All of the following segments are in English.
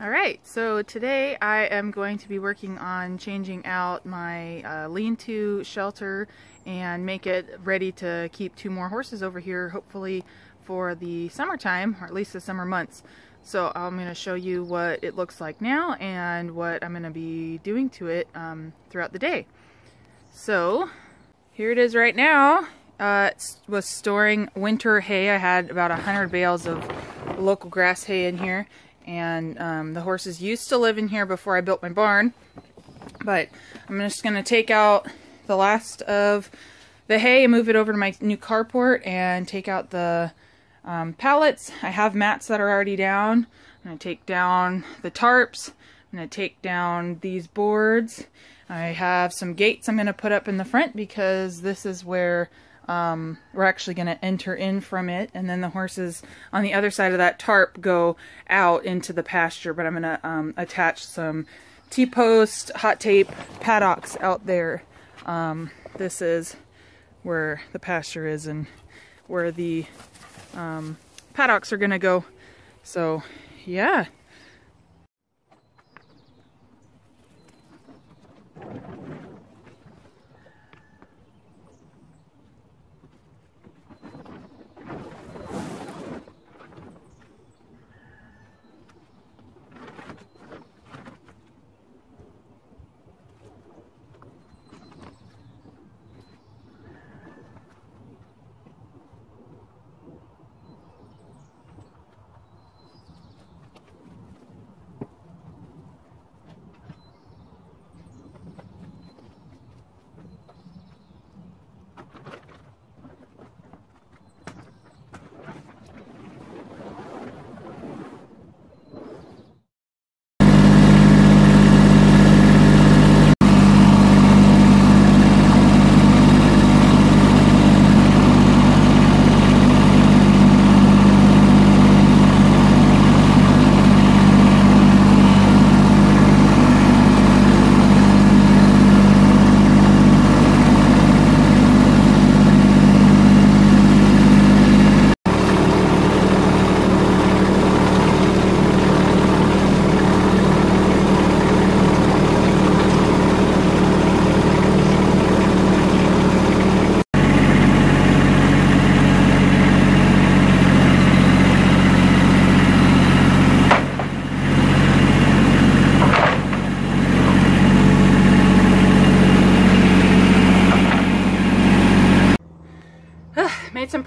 Alright, so today I am going to be working on changing out my uh, lean-to shelter and make it ready to keep two more horses over here, hopefully for the summertime, or at least the summer months. So I'm going to show you what it looks like now and what I'm going to be doing to it um, throughout the day. So here it is right now. Uh, it was storing winter hay. I had about a hundred bales of local grass hay in here and um, the horses used to live in here before I built my barn. But I'm just gonna take out the last of the hay and move it over to my new carport and take out the um, pallets. I have mats that are already down. I'm gonna take down the tarps. I'm gonna take down these boards. I have some gates I'm gonna put up in the front because this is where um, we're actually going to enter in from it and then the horses on the other side of that tarp go out into the pasture but I'm going to um, attach some T-post hot tape paddocks out there. Um, this is where the pasture is and where the um, paddocks are going to go. So yeah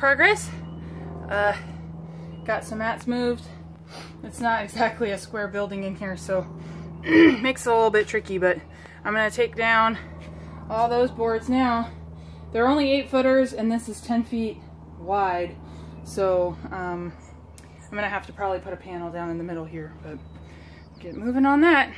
progress. Uh, got some mats moved. It's not exactly a square building in here, so makes it a little bit tricky, but I'm gonna take down all those boards now. They're only eight footers and this is 10 feet wide. So um, I'm gonna have to probably put a panel down in the middle here, but get moving on that.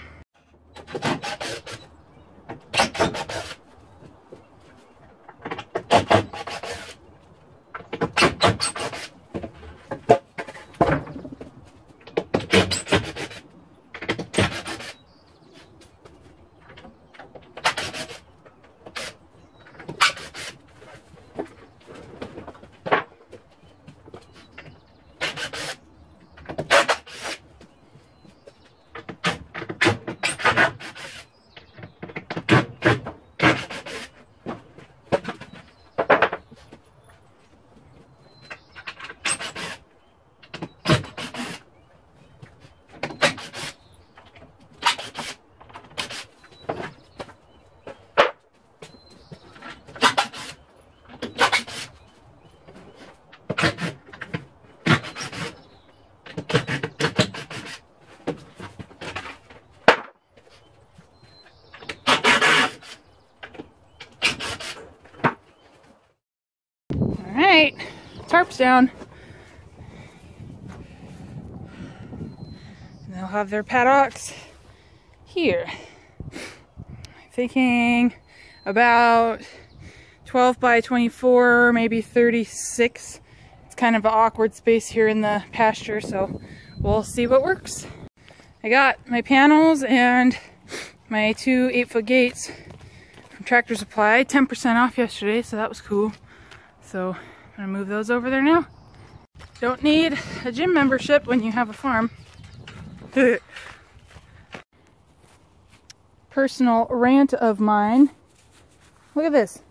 right, tarp's down. And they'll have their paddocks here. Thinking about 12 by 24, maybe 36. It's kind of an awkward space here in the pasture, so we'll see what works. I got my panels and my two 8-foot gates from Tractor Supply. 10% off yesterday, so that was cool. So I'm gonna move those over there now. Don't need a gym membership when you have a farm. personal rant of mine. Look at this.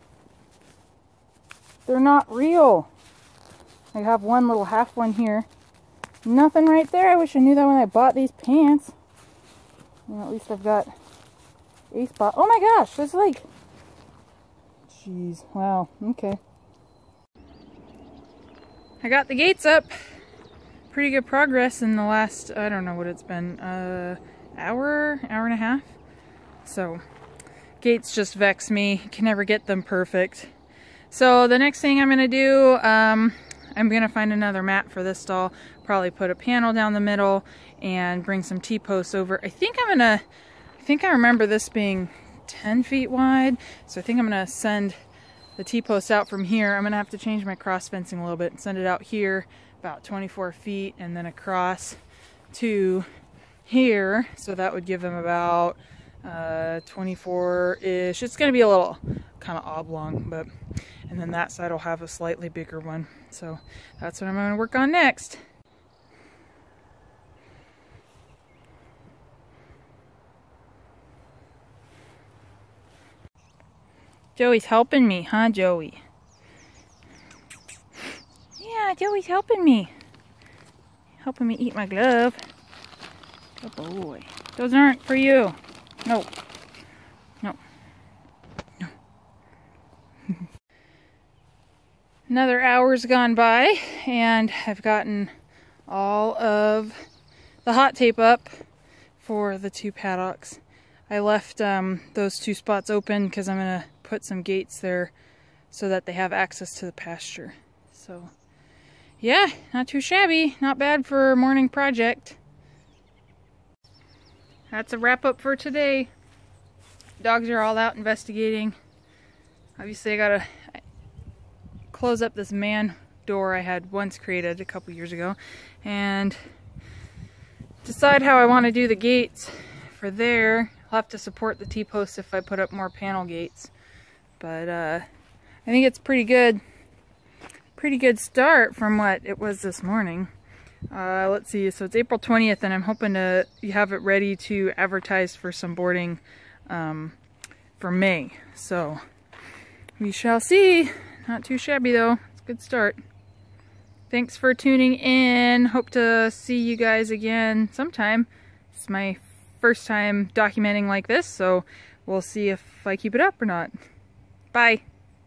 They're not real. I have one little half one here. Nothing right there. I wish I knew that when I bought these pants. Well, at least I've got a spot. Oh my gosh, there's like... Jeez, wow, okay. I got the gates up. Pretty good progress in the last, I don't know what it's been, uh, hour, hour and a half. So, gates just vex me. Can never get them perfect. So the next thing I'm going to do, um, I'm going to find another mat for this stall. Probably put a panel down the middle and bring some T-posts over. I think I'm going to, I think I remember this being 10 feet wide. So I think I'm going to send the T-posts out from here. I'm going to have to change my cross fencing a little bit and send it out here about 24 feet and then across to here. So that would give them about uh, 24-ish. It's going to be a little kind of oblong, but and then that side will have a slightly bigger one. So that's what I'm going to work on next. Joey's helping me, huh, Joey? Yeah, Joey's helping me. Helping me eat my glove. Good boy. Those aren't for you. No. No. No. Another hour's gone by and I've gotten all of the hot tape up for the two paddocks. I left um, those two spots open because I'm going to put some gates there so that they have access to the pasture. So, yeah, not too shabby. Not bad for a morning project that's a wrap up for today. Dogs are all out investigating. Obviously I gotta close up this man door I had once created a couple years ago and decide how I want to do the gates for there. I'll have to support the T-posts if I put up more panel gates. But uh, I think it's pretty good. Pretty good start from what it was this morning. Uh, let's see, so it's April 20th and I'm hoping to have it ready to advertise for some boarding um, for May. So we shall see. Not too shabby though. It's a good start. Thanks for tuning in. Hope to see you guys again sometime. It's my first time documenting like this, so we'll see if I keep it up or not. Bye.